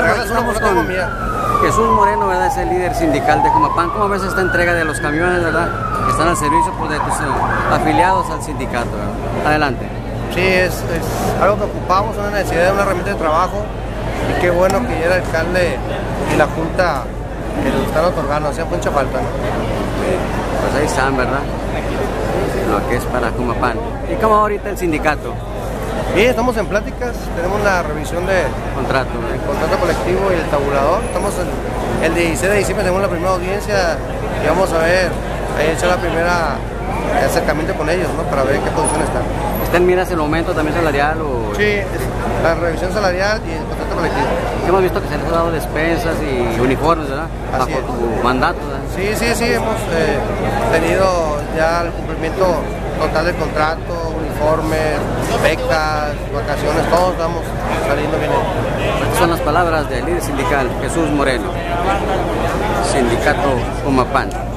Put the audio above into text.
Regalas una. Jesús Moreno, ¿verdad? Es el líder sindical de Comapán. ¿Cómo ves esta entrega de los camiones, verdad? Que están al servicio pues, de tus eh, afiliados al sindicato, ¿verdad? Adelante. Sí, es, es algo que ocupamos, una necesidad de una herramienta de trabajo. Y qué bueno que ya el alcalde y la junta que nos están otorgando, hacía mucha falta. ¿no? Pues ahí están, ¿verdad? Lo que es para Comapán. ¿Y cómo ahorita el sindicato? Bien, estamos en pláticas, tenemos la revisión del Contrato, ¿verdad? contrato colectivo y el tabulador. Estamos en, el 16 de diciembre, tenemos la primera audiencia y vamos a ver, ahí echar la primera acercamiento con ellos, ¿no? Para ver en qué posición están. ¿Está en miras el aumento también salarial o...? Sí, la revisión salarial y el contrato colectivo. Hemos visto que se les ha dado despensas y uniformes, ¿verdad? Así Bajo es. tu mandato, ¿verdad? Sí, sí, sí, hemos eh, tenido ya el cumplimiento total del contrato, uniformes, becas, vacaciones, todos estamos saliendo bien. Estas son las palabras del líder sindical Jesús Moreno, sindicato Comapán.